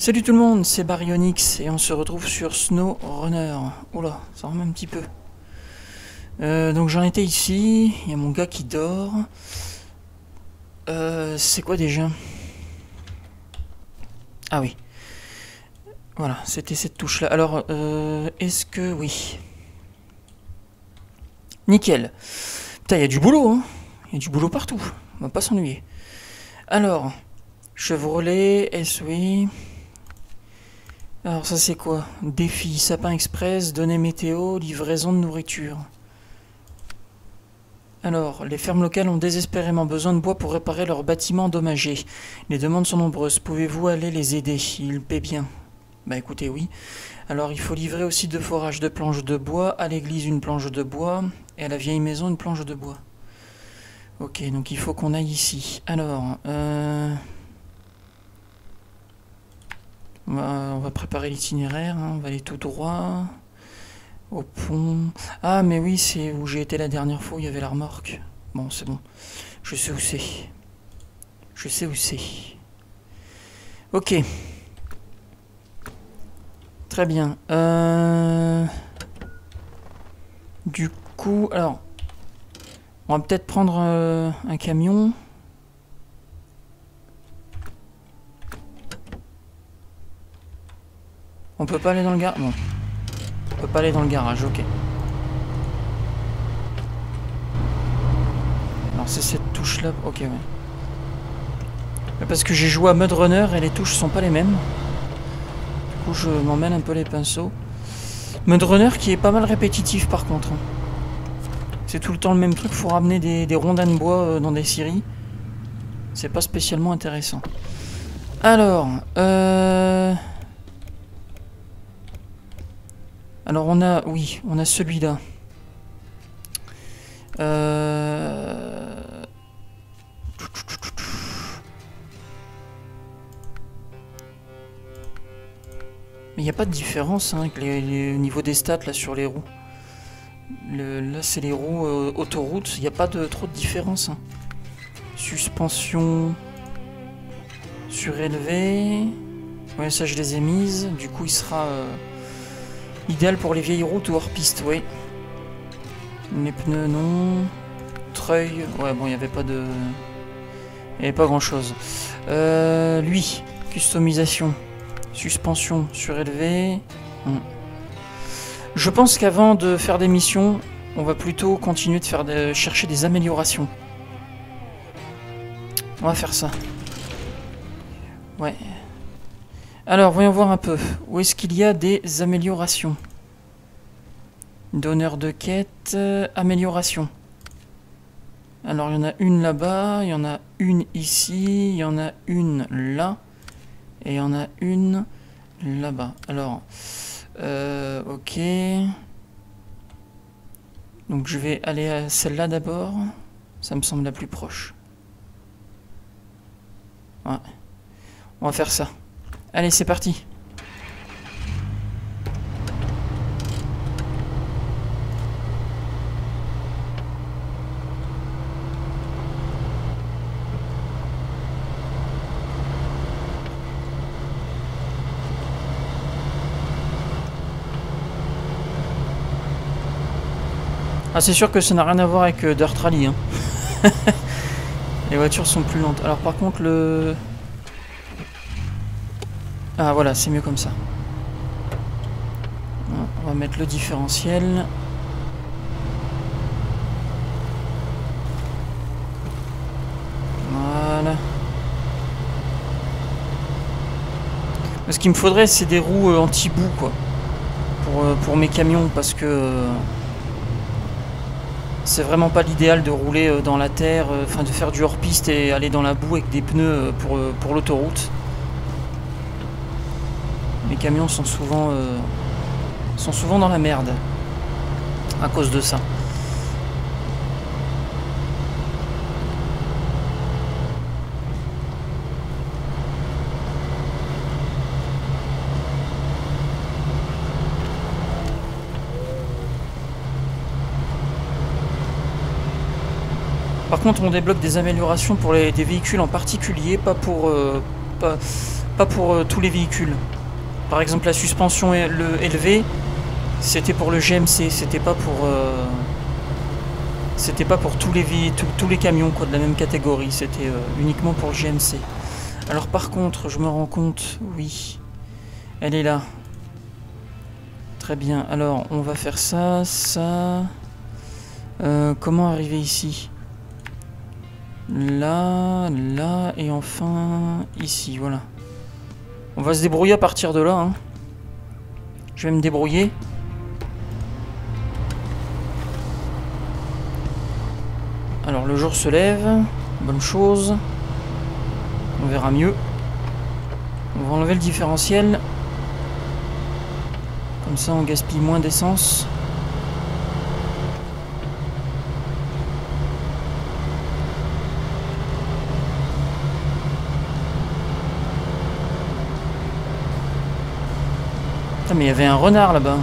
Salut tout le monde, c'est Baryonyx et on se retrouve sur Snow Runner. Oula, ça remet un petit peu. Euh, donc j'en étais ici, il y a mon gars qui dort. Euh, c'est quoi déjà? Ah oui. Voilà, c'était cette touche-là. Alors, euh, est-ce que... Oui. Nickel. Putain, il y a du boulot, hein Il y a du boulot partout. On va pas s'ennuyer. Alors, Chevrolet, SOI... Alors ça c'est quoi? Défi, sapin express, données météo, livraison de nourriture. Alors, les fermes locales ont désespérément besoin de bois pour réparer leurs bâtiments endommagés. Les demandes sont nombreuses. Pouvez-vous aller les aider? Ils paient bien. Bah écoutez, oui. Alors, il faut livrer aussi deux forages de planches de bois, à l'église une planche de bois, et à la vieille maison une planche de bois. Ok, donc il faut qu'on aille ici. Alors, euh... On va, préparer l'itinéraire, hein. on va aller tout droit au pont. Ah, mais oui, c'est où j'ai été la dernière fois où il y avait la remorque. Bon, c'est bon. Je sais où c'est. Je sais où c'est. Ok. Très bien. Euh... Du coup, alors, on va peut-être prendre euh, un camion. On peut pas aller dans le garage Bon. On peut pas aller dans le garage, ok. Alors c'est cette touche là, ok ouais. Parce que j'ai joué à Mud Runner et les touches sont pas les mêmes. Du coup je m'emmène un peu les pinceaux. Mud Runner qui est pas mal répétitif par contre. C'est tout le temps le même truc, faut ramener des, des rondins de bois euh, dans des scieries. C'est pas spécialement intéressant. Alors, euh... Alors on a, oui, on a celui-là. Euh... Mais il n'y a pas de différence hein, au niveau des stats là sur les roues. là c'est les roues euh, autoroute, il n'y a pas de trop de différence. Hein. Suspension surélevée. Ouais ça je les ai mises. Du coup il sera... Euh, Idéal pour les vieilles routes ou hors piste, oui. Les pneus, non. Treuil, ouais, bon, il n'y avait pas de... Il n'y avait pas grand-chose. Euh, lui, customisation. Suspension surélevée. Hmm. Je pense qu'avant de faire des missions, on va plutôt continuer de, faire de chercher des améliorations. On va faire ça. Ouais. Alors, voyons voir un peu. Où est-ce qu'il y a des améliorations Donneur de quête, euh, amélioration. Alors, il y en a une là-bas, il y en a une ici, il y en a une là, et il y en a une là-bas. Alors, euh, ok. Donc, je vais aller à celle-là d'abord. Ça me semble la plus proche. Ouais. On va faire ça. Allez, c'est parti. Ah c'est sûr que ça n'a rien à voir avec euh, Dirt Rally. Hein. Les voitures sont plus lentes. Alors par contre le... Ah voilà, c'est mieux comme ça. On va mettre le différentiel. Voilà. Ce qu'il me faudrait, c'est des roues euh, anti-bout, quoi. Pour, euh, pour, mes camions, parce que... Euh, c'est vraiment pas l'idéal de rouler dans la terre, enfin de faire du hors-piste et aller dans la boue avec des pneus pour l'autoroute. Les camions sont souvent, euh, sont souvent dans la merde à cause de ça. Par contre, on débloque des améliorations pour les, des véhicules en particulier, pas pour, euh, euh, tous les véhicules. Par exemple, la suspension élevée, c'était pour le GMC, c'était pas pour... Euh, c'était pas pour tous les, camions de la même catégorie, c'était euh, uniquement pour le GMC. Alors par contre, je me rends compte, oui, elle est là. Très bien, alors on va faire ça, ça... comment arriver ici? Là, là, et enfin ici, voilà. On va se débrouiller à partir de là. Hein. Je vais me débrouiller. Alors le jour se lève, bonne chose. On verra mieux. On va enlever le différentiel. Comme ça on gaspille moins d'essence. Mais il y avait un renard là-bas.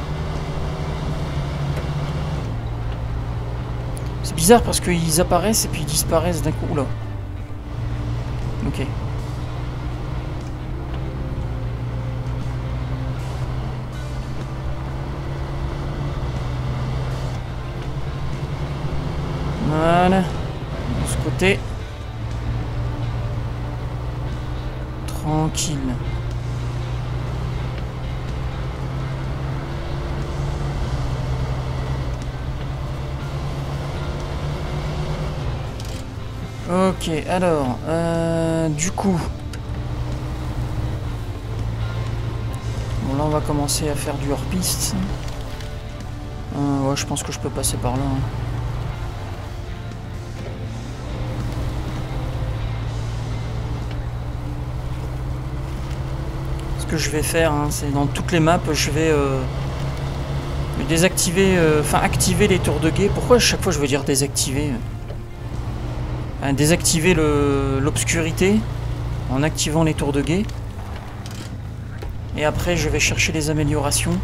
C'est bizarre parce qu'ils apparaissent et puis ils disparaissent d'un coup. là. Ok. Voilà. De ce côté. Tranquille. Ok, alors, euh, du coup... Bon, là, on va commencer à faire du hors-piste. Euh, ouais, je pense que je peux passer par là. Hein. Ce que je vais faire, hein, c'est dans toutes les maps, je vais... Euh, désactiver, euh, enfin activer les tours de guet. Pourquoi à chaque fois je veux dire désactiver désactiver l'obscurité en activant les tours de guet. Et après, je vais chercher les améliorations.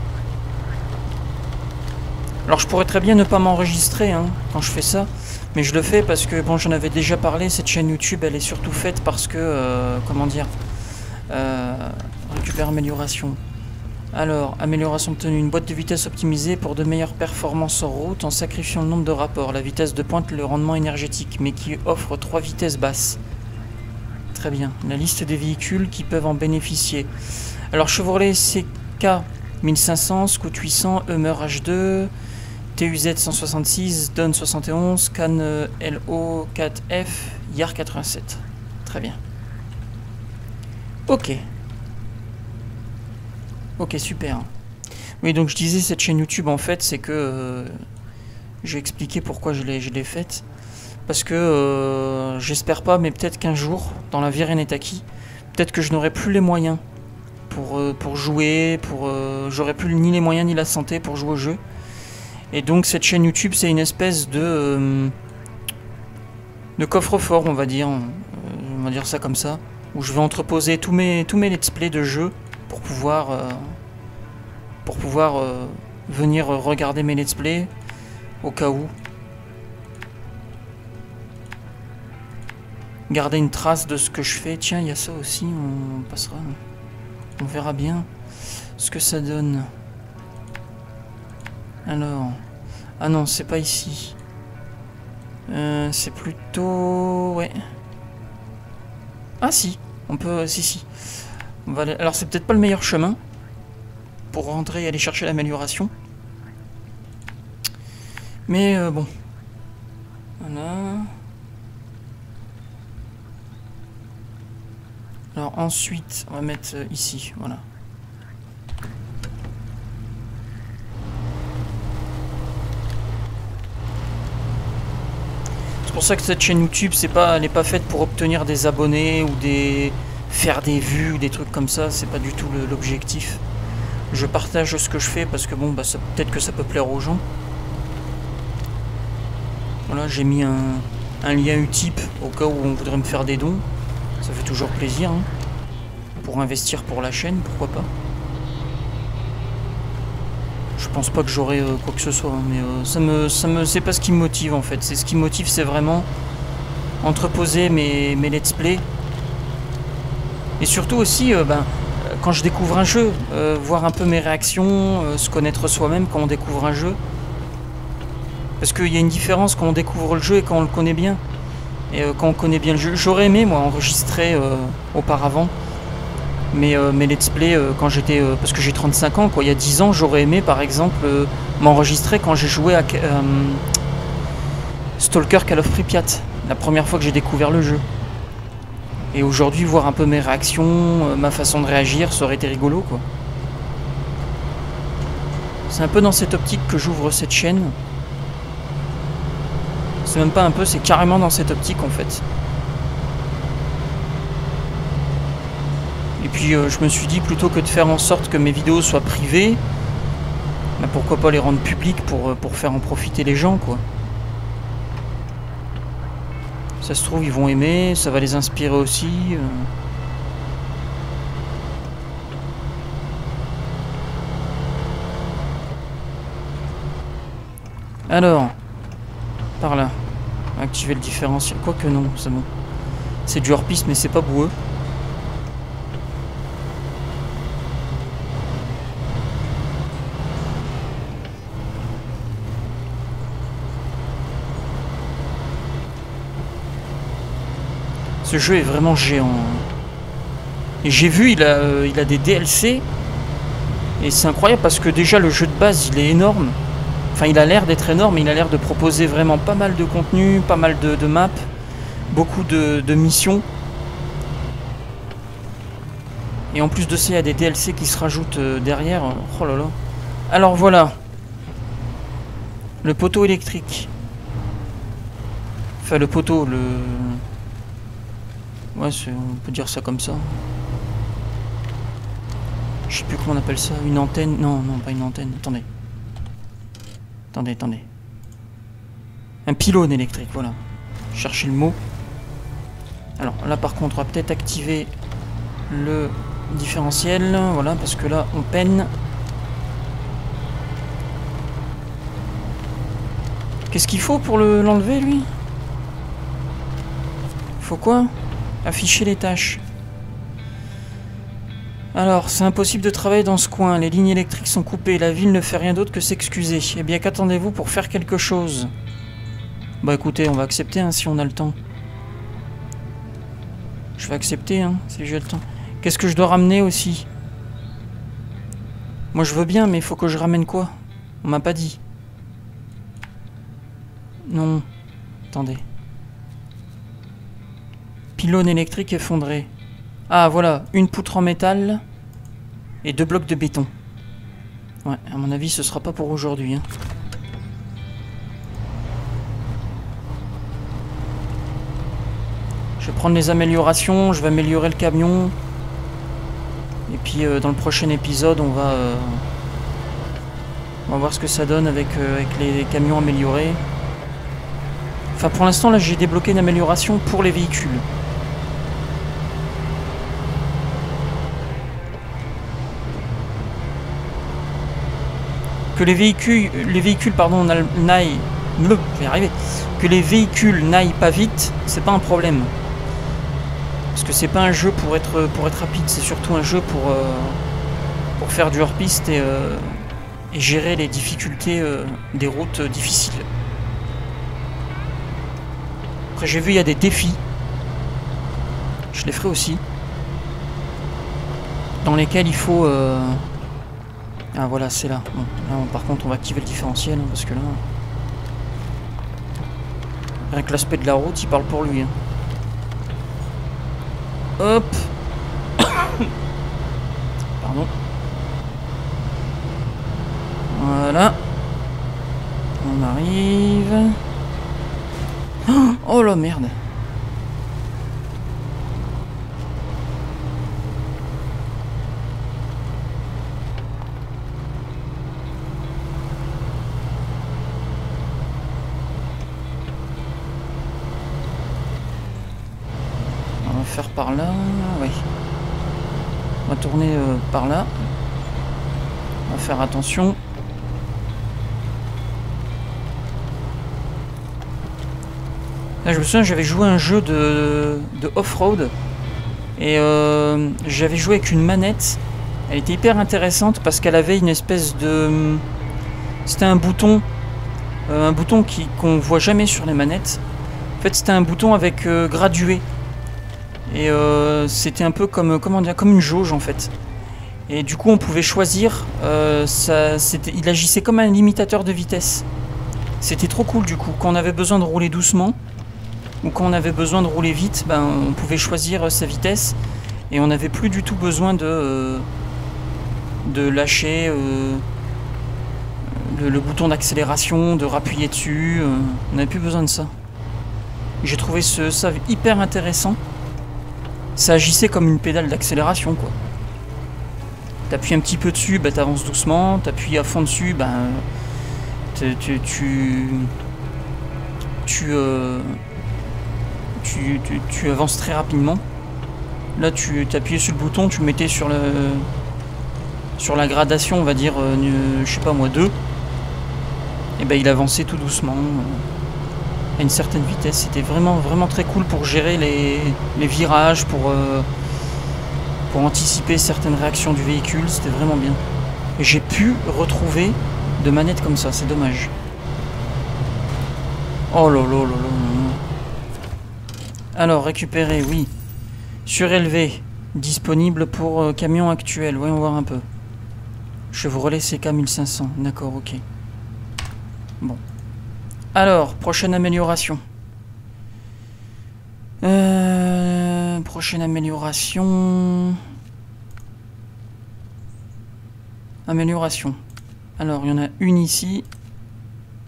Alors, je pourrais très bien ne pas m'enregistrer hein, quand je fais ça. Mais je le fais parce que, bon, j'en avais déjà parlé, cette chaîne YouTube, elle est surtout faite parce que, euh, comment dire, euh, récupère amélioration. Alors, amélioration obtenue, une boîte de vitesse optimisée pour de meilleures performances en route en sacrifiant le nombre de rapports, la vitesse de pointe, le rendement énergétique, mais qui offre trois vitesses basses. Très bien. La liste des véhicules qui peuvent en bénéficier. Alors, Chevrolet CK 1500, Scoot 800, Hummer H2, TUZ 166, Don 71, Can LO 4F, YAR 87. Très bien. Ok. Ok, super. Oui, donc je disais, cette chaîne YouTube, en fait, c'est que... Euh, j'ai expliqué pourquoi je l'ai faite. Parce que euh, j'espère pas, mais peut-être qu'un jour, dans la vie Renetaki, peut-être que je n'aurai plus les moyens pour, euh, pour jouer, pour j'aurai plus ni les moyens ni la santé pour jouer au jeu. Et donc cette chaîne YouTube, c'est une espèce de de coffre-fort, on va dire, on va dire ça comme ça, où je vais entreposer tous mes tous mes let's play de jeux pour pouvoir, euh, pour pouvoir euh, venir regarder mes let's play au cas où. Garder une trace de ce que je fais. Tiens, il y a ça aussi, on passera. On verra bien ce que ça donne. Alors... Ah non, c'est pas ici. Euh, c'est plutôt... Ouais. Ah si, on peut... Si, si. Alors c'est peut-être pas le meilleur chemin pour rentrer et aller chercher l'amélioration. Mais euh, bon. Voilà. Alors ensuite, on va mettre euh, ici, voilà. C'est pour ça que cette chaîne YouTube, c'est pas, elle n'est pas faite pour obtenir des abonnés ou des, faire des vues, des trucs comme ça, c'est pas du tout l'objectif. Je partage ce que je fais parce que bon, bah, peut-être que ça peut plaire aux gens. Voilà, j'ai mis un, lien Utip au cas où on voudrait me faire des dons. Ça fait toujours plaisir. Hein. Pour investir pour la chaîne, pourquoi pas. Je pense pas que j'aurai euh, quoi que ce soit, hein, mais euh, ça me, ça me, c'est pas ce qui me motive en fait. C'est ce qui me motive, c'est vraiment entreposer mes, mes let's play Et surtout aussi, euh, ben, quand je découvre un jeu, euh, voir un peu mes réactions, euh, se connaître soi-même quand on découvre un jeu. Parce qu'il y a une différence quand on découvre le jeu et quand on le connaît bien. Et quand on connaît bien le jeu. J'aurais aimé, moi, enregistrer auparavant. Mais mes let's play, quand j'étais. parce que j'ai 35 ans, quoi. Il y a 10 ans, j'aurais aimé, par exemple, m'enregistrer quand j'ai joué à Stalker Call of Pripyat. La première fois que j'ai découvert le jeu. Et aujourd'hui, voir un peu mes réactions, euh, ma façon de réagir, ça aurait été rigolo. C'est un peu dans cette optique que j'ouvre cette chaîne. C'est même pas un peu, c'est carrément dans cette optique en fait. Et puis euh, je me suis dit plutôt que de faire en sorte que mes vidéos soient privées, bah, pourquoi pas les rendre publiques pour, euh, pour faire en profiter les gens quoi. Ça se trouve ils vont aimer, ça va les inspirer aussi. euh. Alors, par là. Activer le différentiel. Quoique non, c'est bon. C'est du hors-piste, mais c'est pas boueux. Ce jeu est vraiment géant. Et j'ai vu, il a, euh, des DLC. Et c'est incroyable parce que déjà le jeu de base, il est énorme. Enfin, il a l'air d'être énorme, il a l'air de proposer vraiment pas mal de contenu, pas mal de, maps, beaucoup de, de missions. Et en plus de ça, il y a des DLC qui se rajoutent euh, derrière. Oh là là. Alors voilà. Le poteau électrique. Enfin, le poteau, le... Ouais, on peut dire ça comme ça. Je sais plus comment on appelle ça. Une antenne? Non, non, pas une antenne. Attendez. Attendez, attendez. Un pylône électrique, voilà. Cherchez le mot. Alors là par contre, on va peut-être activer le différentiel. Voilà, parce que là, on peine. Qu'est-ce qu'il faut pour le- l'enlever, lui? Faut quoi? Afficher les tâches. Alors, c'est impossible de travailler dans ce coin. Les lignes électriques sont coupées. La ville ne fait rien d'autre que s'excuser. Eh bien, qu'attendez-vous pour faire quelque chose? Bah écoutez, on va accepter hein, si on a le temps. Je vais accepter hein, si j'ai le temps. Qu'est-ce que je dois ramener aussi? Moi je veux bien, mais il faut que je ramène quoi? On m'a pas dit. Non. Attendez. Pylône électrique effondré. Ah voilà, une poutre en métal et deux blocs de béton. Ouais, à mon avis, ce sera pas pour aujourd'hui. hein. Je vais prendre les améliorations, je vais améliorer le camion. Et puis euh, dans le prochain épisode, on va, euh, on va voir ce que ça donne avec, euh, avec les camions améliorés. Enfin, pour l'instant, là, j'ai débloqué une amélioration pour les véhicules. Que les véhicules, les véhicules pardon, n'aillent, que les véhicules n'aillent pas vite, c'est pas un problème. Parce que c'est pas un jeu pour être pour être rapide, c'est surtout un jeu pour euh, pour faire du hors-piste et, euh, gérer les difficultés euh, des routes difficiles. Après j'ai vu il y a des défis. Je les ferai aussi. Dans lesquels il faut ah voilà, c'est là. Bon, là par contre on va activer le différentiel hein, parce que là. Rien que l'aspect de la route, il parle pour lui. hein. Hop Pardon. Voilà. On arrive. Oh la merde On va faire par là, oui. On va tourner euh, par là. On va faire attention. Là, je me souviens, j'avais joué un jeu de, de off-road. Et euh, j'avais joué avec une manette. Elle était hyper intéressante parce qu'elle avait une espèce de... C'était un bouton. euh, un bouton qu'on voit jamais sur les manettes. En fait, c'était un bouton avec euh, gradué. Et c'était un peu comme, comment dire, comme une jauge en fait. Et du coup, on pouvait choisir. euh, il agissait comme un limitateur de vitesse. C'était trop cool du coup. Quand on avait besoin de rouler doucement, ou quand on avait besoin de rouler vite, ben, on pouvait choisir euh, sa vitesse. Et on n'avait plus du tout besoin de, euh, de lâcher le, bouton d'accélération, de rappuyer dessus. on n'avait plus besoin de ça. J'ai trouvé ce, ça hyper intéressant. Ça agissait comme une pédale d'accélération, quoi. T'appuies un petit peu dessus, bah t'avances doucement. T'appuies à fond dessus, bah euh, tu, tu- avances très rapidement. Là, tu t'appuyais sur le bouton, tu mettais sur le sur la gradation, on va dire, euh, je sais pas moi, 2. Et ben il avançait tout doucement, euh, à une certaine vitesse. C'était vraiment vraiment très cool pour gérer les, les virages, pour euh, pour anticiper certaines réactions du véhicule. C'était vraiment bien. Et j'ai pu retrouver de manettes comme ça, c'est dommage. Oh là là là là. Alors, récupérer, oui. Surélevé. Disponible pour euh, camion actuel. Voyons voir un peu. Chevrolet CK 1500. D'accord, ok. Bon. Alors, prochaine amélioration. Euh, prochaine amélioration. Amélioration. Alors, il y en a une ici.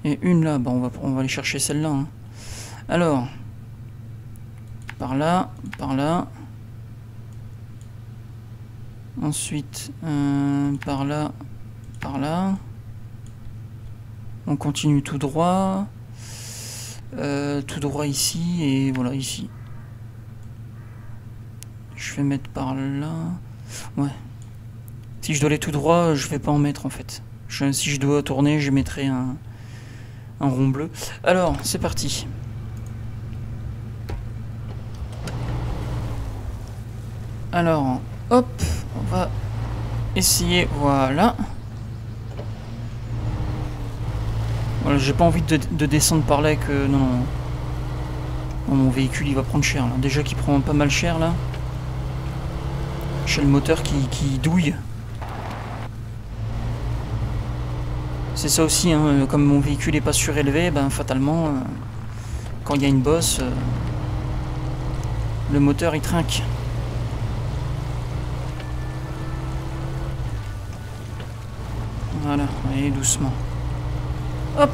Et une là. Bon, on va, on va aller chercher celle-là. hein. Alors. Par là, par là. Ensuite, euh, par là, par là. On continue tout droit. Euh, tout droit ici et voilà ici. Je vais mettre par là. Ouais. Si je dois aller tout droit, je vais pas en mettre en fait. Je- si je dois tourner, je mettrai un, rond bleu. Alors, c'est parti. Alors, hop, on va essayer, voilà. Voilà, j'ai pas envie de, de descendre par là que... Non, mon véhicule, il va prendre cher. Déjà qu'il prend pas mal cher, là. J'ai le moteur qui, qui douille. C'est ça aussi, hein, comme mon véhicule est pas surélevé, ben fatalement, euh, quand il y a une bosse, euh, le moteur il trinque. Voilà, allez doucement. Hop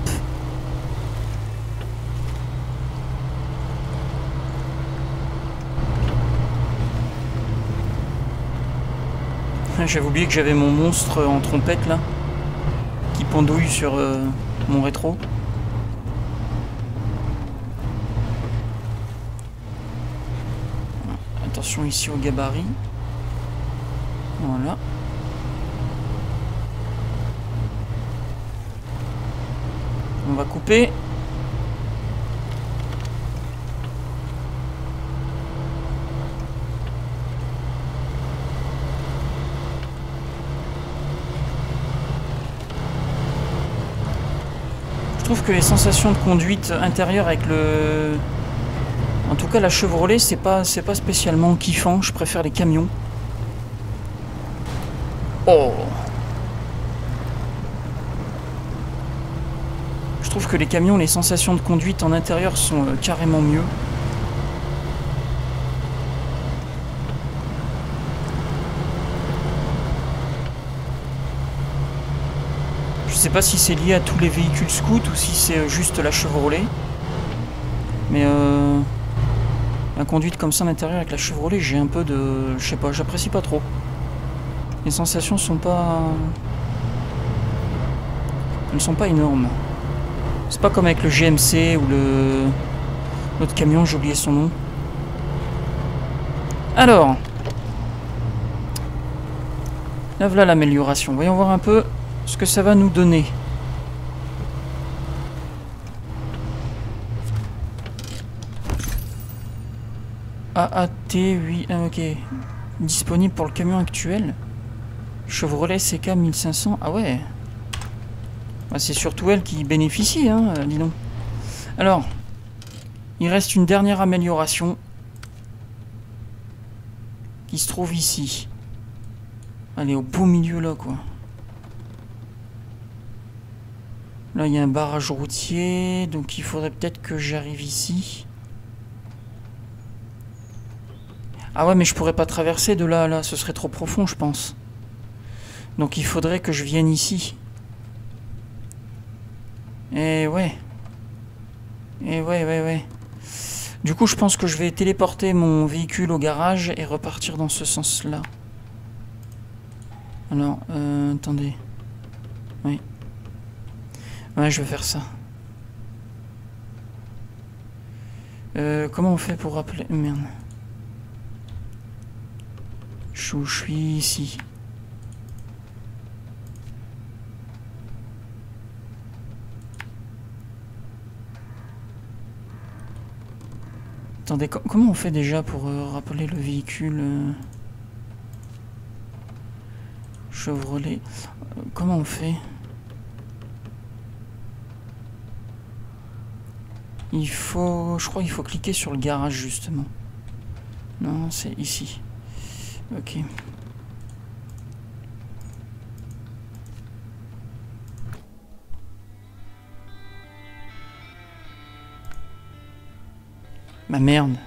J'avais oublié que j'avais mon monstre en trompette là, qui pendouille sur euh, mon rétro. Attention ici au gabarit. Voilà. On va couper. Trouve que les sensations de conduite intérieure avec le... En tout cas la Chevrolet, c'est pas, c'est pas spécialement kiffant. Je préfère les camions. Oh Je trouve que les camions, les sensations de conduite en intérieur sont euh, carrément mieux. Pas si c'est lié à tous les véhicules scouts ou si c'est euh, juste la Chevrolet. Mais euh, la conduite comme ça en intérieur avec la Chevrolet, j'ai un peu de... Je sais pas, j'apprécie pas trop. Les sensations sont pas... Elles ne sont pas énormes. C'est pas comme avec le GMC ou le... L'autre camion, j'ai oublié son nom. Alors. Là voilà l'amélioration. Voyons voir un peu ce que ça va nous donner. AAT Qualité, oui, ah, ok. Disponible pour le camion actuel. Chevrolet CK 1500, ah ouais. Bah, c'est surtout elle qui bénéficie, hein, dis donc. Alors, il reste une dernière amélioration qui se trouve ici. Allez, au beau milieu là, quoi. Là, il y a un barrage routier, donc il faudrait peut-être que j'arrive ici. Ah ouais, mais je pourrais pas traverser de là à là, ce serait trop profond, je pense. Donc il faudrait que je vienne ici. Et ouais. Et ouais, ouais, ouais. Du coup, je pense que je vais téléporter mon véhicule au garage et repartir dans ce sens-là. Alors, euh, attendez. Oui. Ouais, je vais faire ça. Euh, comment on fait pour rappeler... Merde. Je, suis ici. Attendez, comment on fait déjà pour euh, rappeler le véhicule euh, Chevrolet? Comment on fait? Il faut... Je crois qu'il faut cliquer sur le garage justement. Non, c'est ici. Ok. Ma merde.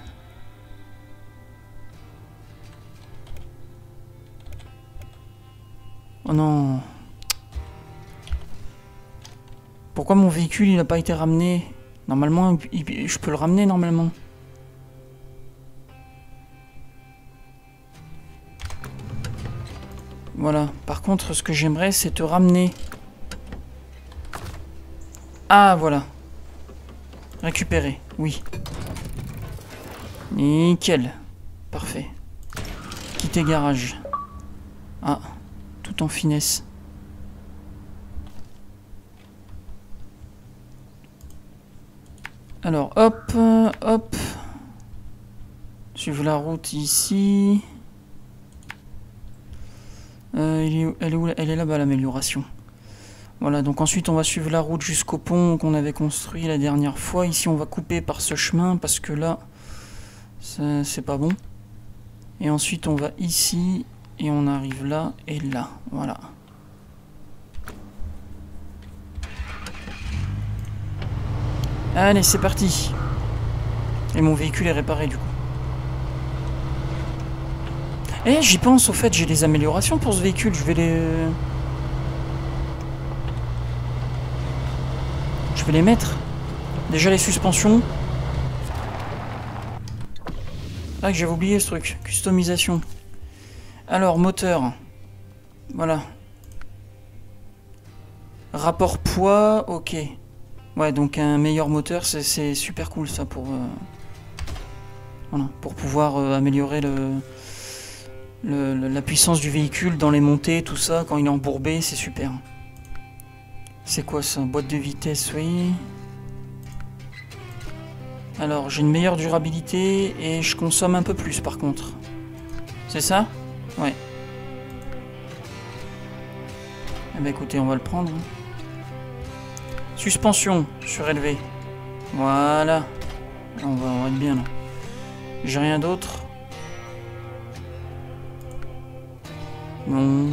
Oh non. Pourquoi mon véhicule il n'a pas été ramené? Normalement, je peux le ramener normalement. Voilà. Par contre, ce que j'aimerais, c'est te ramener. Ah, voilà. Récupérer, oui. Nickel. Parfait. Quitter garage. Ah, tout en finesse. Alors, hop, hop. Suivre la route ici. Euh, elle est où Elle est là-bas, l'amélioration. Voilà, donc ensuite on va suivre la route jusqu'au pont qu'on avait construit la dernière fois. Ici on va couper par ce chemin parce que là, c'est pas bon. Et ensuite on va ici et on arrive là et là. Voilà. Allez, c'est parti. Et mon véhicule est réparé du coup. Eh, j'y pense, au fait, j'ai des améliorations pour ce véhicule. Je vais les... Je vais les mettre. Déjà les suspensions. Ah, j'avais oublié ce truc. Customisation. Alors, moteur. Voilà. Rapport poids, ok. Ouais, donc un meilleur moteur, c'est super cool ça pour... Euh, voilà, pour pouvoir euh, améliorer le, la puissance du véhicule dans les montées, tout ça, quand il est embourbé, c'est super. C'est quoi ça? Boîte de vitesse, oui. Alors, j'ai une meilleure durabilité et je consomme un peu plus par contre. C'est ça? Ouais. Eh ben écoutez, on va le prendre. Suspension surélevée. Voilà. On va, être bien là. J'ai rien d'autre. Non.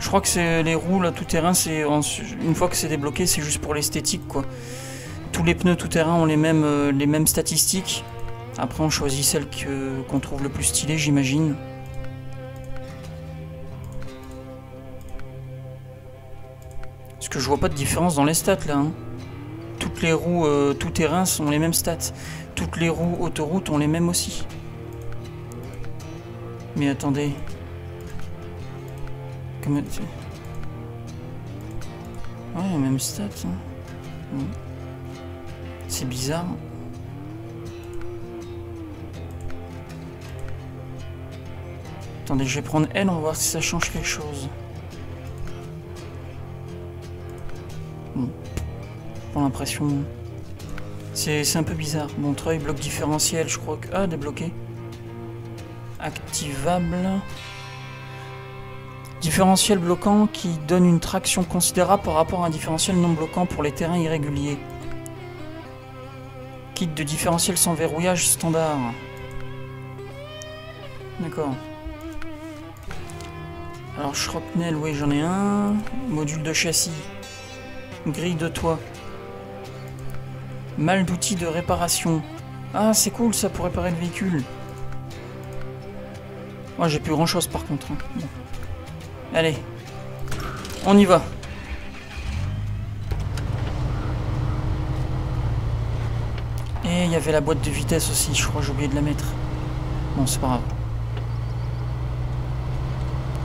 Je crois que c'est les roues là tout terrain, c'est une fois que c'est débloqué, c'est juste pour l'esthétique quoi. Tous les pneus tout terrain ont les mêmes euh, les mêmes statistiques. Après on choisit celle qu'on trouve le plus stylée, j'imagine. Je vois pas de différence dans les stats là. Hein. Toutes les roues euh, tout terrain sont les mêmes stats. Toutes les roues autoroute ont les mêmes aussi. Mais attendez. Comment... Ouais, même stats. Hein. C'est bizarre. Attendez, je vais prendre L, on va voir si ça change quelque chose. L'impression... C'est un peu bizarre. Montreuil, bloc différentiel, je crois que... Ah, débloqué. Activable. Différentiel bloquant qui donne une traction considérable par rapport à un différentiel non bloquant pour les terrains irréguliers. Kit de différentiel sans verrouillage standard. D'accord. Alors, Shrapnel, oui, j'en ai un. Module de châssis. Grille de toit. Mal d'outils de réparation. Ah, c'est cool ça pour réparer le véhicule. Moi, j'ai plus grand chose par contre. Hein. Allez. On y va. Et il y avait la boîte de vitesse aussi, je crois j'ai oublié de la mettre. Bon, c'est pas grave.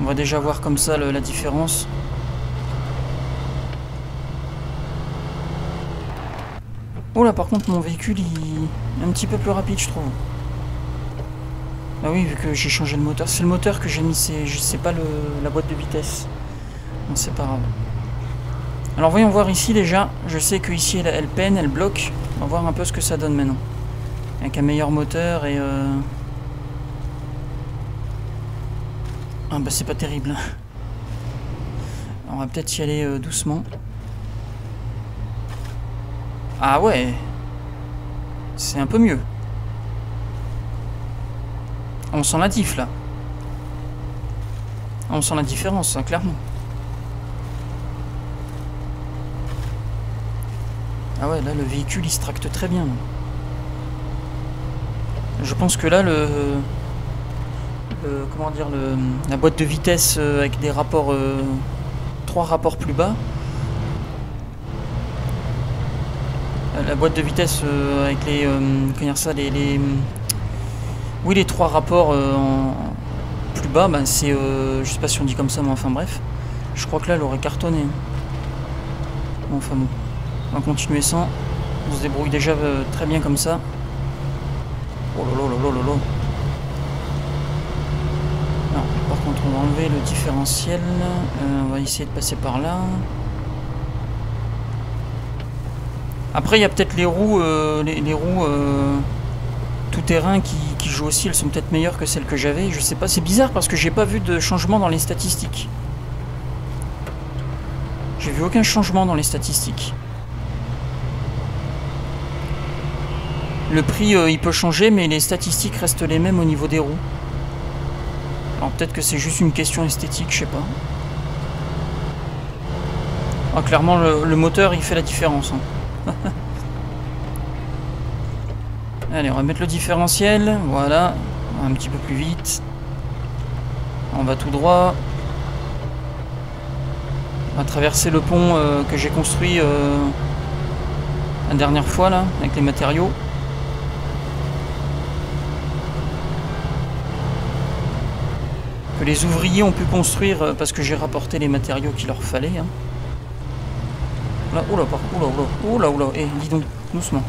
On va déjà voir comme ça la différence. Oh là, par contre, mon véhicule, il est un petit peu plus rapide, je trouve. Ah oui, vu que j'ai changé de moteur. C'est le moteur que j'ai mis, c'est pas le, la boîte de vitesse. Bon, c'est pas grave. Alors voyons voir ici déjà. Je sais que ici elle, elle, peine, elle bloque. On va voir un peu ce que ça donne maintenant. Avec un meilleur moteur et... Euh... Ah bah c'est pas terrible. On va peut-être y aller euh, doucement. Ah ouais C'est un peu mieux. On sent la diff là. On sent la différence, hein, clairement. Ah ouais, là le véhicule il se tracte très bien. Je pense que là le comment dire, le, la boîte de vitesse euh, avec des rapports, euh, trois rapports plus bas. Euh, la boîte de vitesse avec les, comment ça, les, oui, les trois rapports en plus bas, ben c'est, je sais pas si on dit comme ça, mais enfin bref. Je crois que là, elle aurait cartonné. Bon, enfin bon, on va continuer sans. On se débrouille déjà très bien comme ça. Oh là là là là là on va enlever le différentiel. Euh, on va essayer de passer par là. Après, il y a peut-être les roues, euh, les, roues euh, tout terrain qui, jouent aussi. Elles sont peut-être meilleures que celles que j'avais. Je sais pas. C'est bizarre parce que j'ai pas vu de changement dans les statistiques. J'ai vu aucun changement dans les statistiques. Le prix, il peut changer, mais les statistiques restent les mêmes au niveau des roues. Alors peut-être que c'est juste une question esthétique, je sais pas. Ah, clairement, le, moteur, il fait la différence. Hein. Allez, on va mettre le différentiel. Voilà. Un petit peu plus vite. On va tout droit. On va traverser le pont euh, que j'ai construit euh, la dernière fois, là, avec les matériaux. que les ouvriers ont pu construire euh, parce que j'ai rapporté les matériaux qu'il leur fallait. Hein. Oula, oula, oula, oula, oula, eh, dis donc, doucement.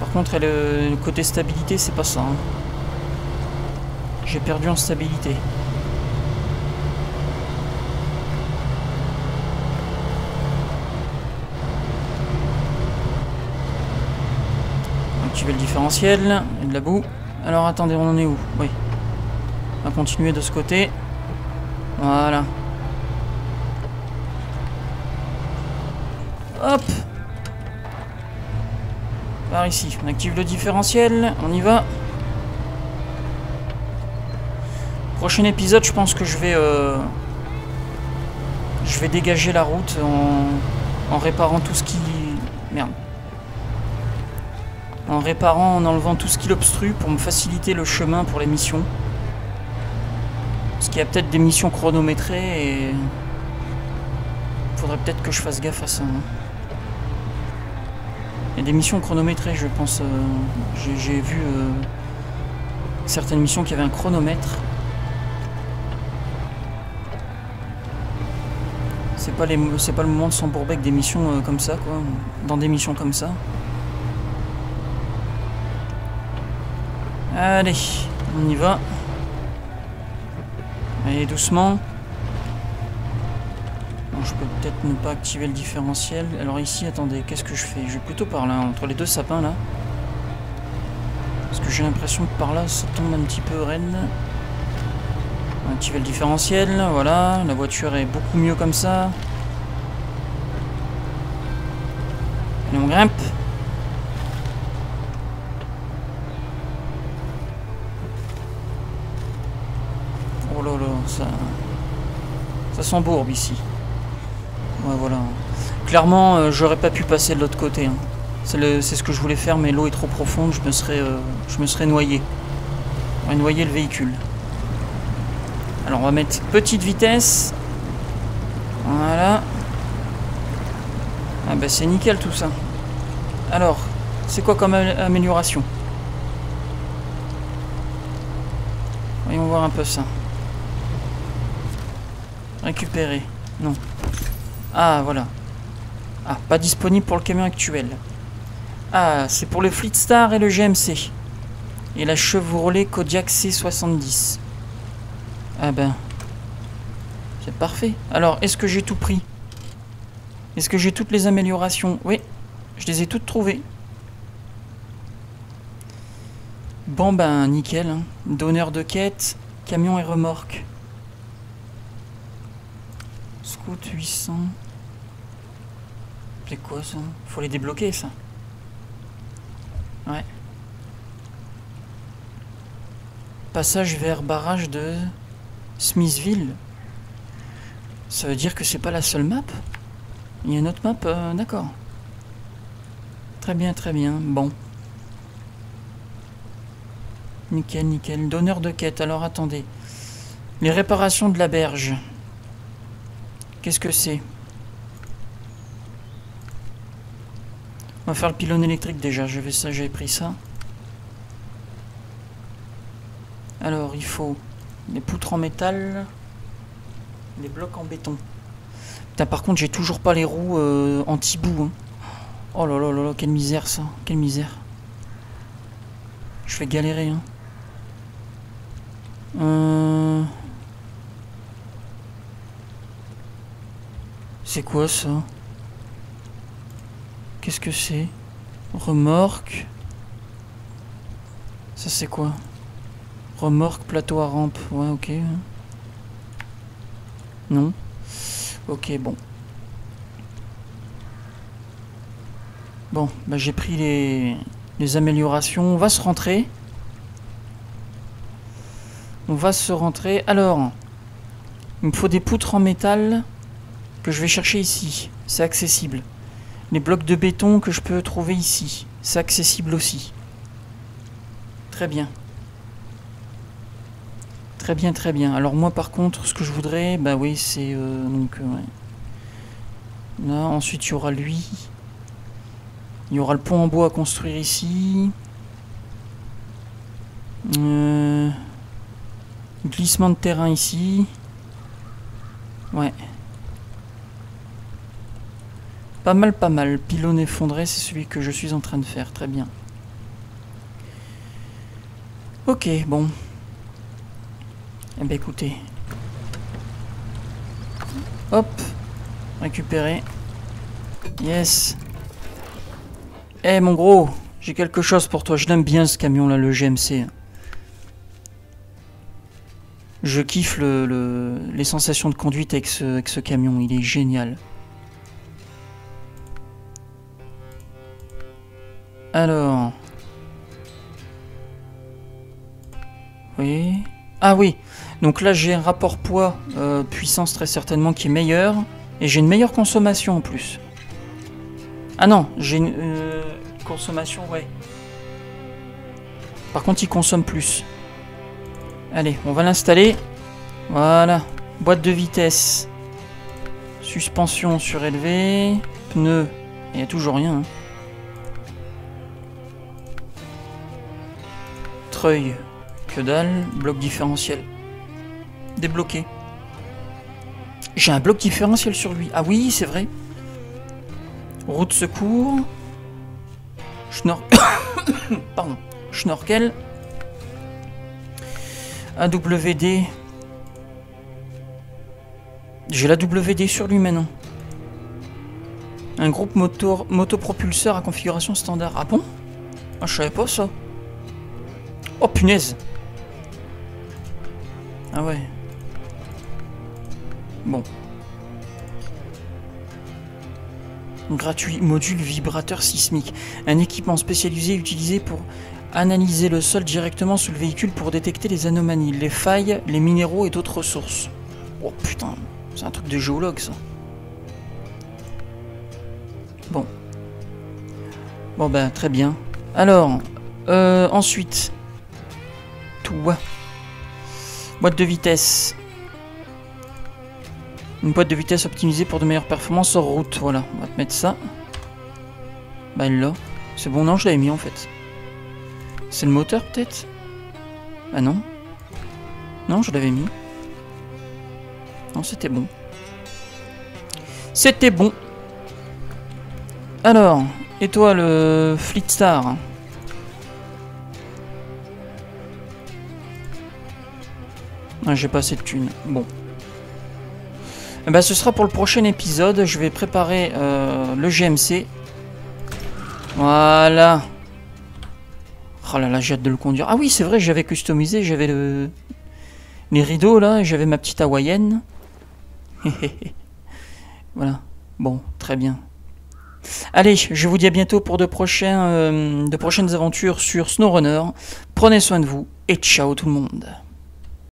Par contre, le côté stabilité, c'est pas ça. Hein. J'ai perdu en stabilité. le différentiel. et de la boue. Alors attendez, on en est où? Oui. On va continuer de ce côté. Voilà. Hop Par ici. On active le différentiel. On y va. Prochain épisode, je pense que je vais... Euh, je vais dégager la route en, en réparant tout ce qui... Merde en réparant, en enlevant tout ce qui l'obstrue pour me faciliter le chemin pour les missions. Qu'il y a peut-être des missions chronométrées et... Faudrait peut-être que je fasse gaffe à ça. Hein. Il y a des missions chronométrées, je pense. Euh, j'ai vu euh, certaines missions qui avaient un chronomètre. C'est pas, pas le moment de s'embourber avec des missions euh, comme ça, quoi. Dans des missions comme ça. Allez, on y va. Allez, doucement. je peux peut-être ne pas activer le différentiel. Alors ici, attendez, qu'est-ce que je fais? Je vais plutôt par là, entre les deux sapins là. Parce que j'ai l'impression que par là, ça tombe un petit peu raide. Activer le différentiel, voilà. La voiture est beaucoup mieux comme ça. Allez, on grimpe. Oh là là, ça... Ça s'embourbe ici. Ouais, voilà. Clairement, euh, j'aurais pas pu passer de l'autre côté. hein. C'est ce que je voulais faire, mais l'eau est trop profonde, je me serais, euh, je me serais noyé. Noyé le véhicule. Alors, on va mettre petite vitesse. Voilà. Ah bah c'est nickel tout ça. Alors, c'est quoi comme am- amélioration? Voyons voir un peu ça. Récupérer. Non. Ah, voilà. Ah, pas disponible pour le camion actuel. Ah, c'est pour le Fleetstar et le GMC. Et la Chevrolet Kodiak C70. Ah ben. C'est parfait. Alors, est-ce que j'ai tout pris? Est-ce que j'ai toutes les améliorations? Oui, je les ai toutes trouvées. Bon ben, nickel. hein. Donneur de quête, camion et remorque. Scout 800. C'est quoi ça? Faut les débloquer ça. Ouais. Passage vers barrage de Smithville. Ça veut dire que c'est pas la seule map? Il y a une autre map euh, D'accord. Très bien, très bien. Bon. Nickel, nickel. Donneur de quête. Alors attendez. Les réparations de la berge. Qu'est-ce que c'est On va faire le pylône électrique déjà. Je vais ça, j'ai pris ça. Alors, il faut des poutres en métal, des blocs en béton. Putain, par contre, j'ai toujours pas les roues euh, anti-boue. hein. Oh là là là là, quelle misère ça. Quelle misère. Je vais galérer. Hein. Euh... C'est quoi ça? Qu'est-ce que c'est? Remorque? Ça c'est quoi? Remorque, plateau à rampe. Ouais, ok. Non? Ok, bon. Bon, bah j'ai pris les, les améliorations. On va se rentrer. On va se rentrer. Alors, il me faut des poutres en métal que je vais chercher ici. C'est accessible. Les blocs de béton que je peux trouver ici. C'est accessible aussi. Très bien. Très bien, très bien. Alors moi par contre, ce que je voudrais, bah oui, c'est euh, donc euh. Là, ensuite il y aura lui. Il y aura le pont en bois à construire ici. Euh, glissement de terrain ici. Ouais. Pas mal, pas mal. Pylône effondré, c'est celui que je suis en train de faire. Très bien. Ok, bon. Eh ben écoutez. Hop. Récupérer. Yes. Eh mon gros, j'ai quelque chose pour toi. Je l'aime bien ce camion là, le GMC. Je kiffe le, le- les sensations de conduite avec ce camion. Il est génial. Alors. Oui. Ah oui. Donc là, j'ai un rapport poids-puissance très certainement qui est meilleur. Et j'ai une meilleure consommation en plus. Ah non, j'ai une euh, consommation, ouais. Par contre, il consomme plus. Allez, on va l'installer. Voilà. Boîte de vitesse. Suspension surélevée. Pneus. Il n'y a toujours rien. hein. Que dalle. Bloc différentiel. Débloqué. J'ai un bloc différentiel sur lui. Ah oui, c'est vrai. Route secours. Schnorr... Pardon. Schnorkel. AWD. J'ai la WD sur lui maintenant. Un groupe moto motopropulseur à configuration standard. Ah bon? Ah, je savais pas ça. Oh punaise Ah ouais. Bon. Gratuit, module vibrateur sismique. Un équipement spécialisé utilisé pour analyser le sol directement sous le véhicule pour détecter les anomalies, les failles, les minéraux et d'autres ressources. Oh putain, c'est un truc de géologue ça. Bon. Bon ben très bien. Alors, euh, ensuite, toi. Boîte de vitesse. Une boîte de vitesse optimisée pour de meilleures performances hors route. Voilà, on va te mettre ça. Bah là. C'est bon, non, je l'avais mis en fait. C'est le moteur peut-être? Ah non Non, je l'avais mis. Non, c'était bon. C'était bon. Alors, et toi le Fleetstar J'ai pas assez de thunes. Bon. Eh ben, ce sera pour le prochain épisode. Je vais préparer euh, le GMC. Voilà. Oh là là, j'ai hâte de le conduire. Ah oui, c'est vrai, j'avais customisé. J'avais le... les rideaux là. J'avais ma petite hawaïenne. voilà. Bon, très bien. Allez, je vous dis à bientôt pour de, euh, de prochaines aventures sur SnowRunner. Prenez soin de vous et ciao tout le monde.